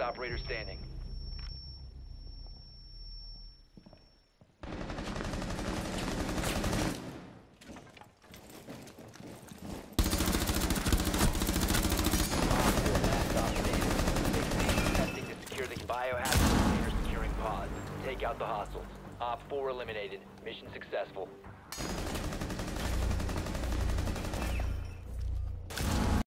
operator standing. Testing to secure the biohazard container securing pods. Take out the hostiles. Op 4 eliminated. Mission successful.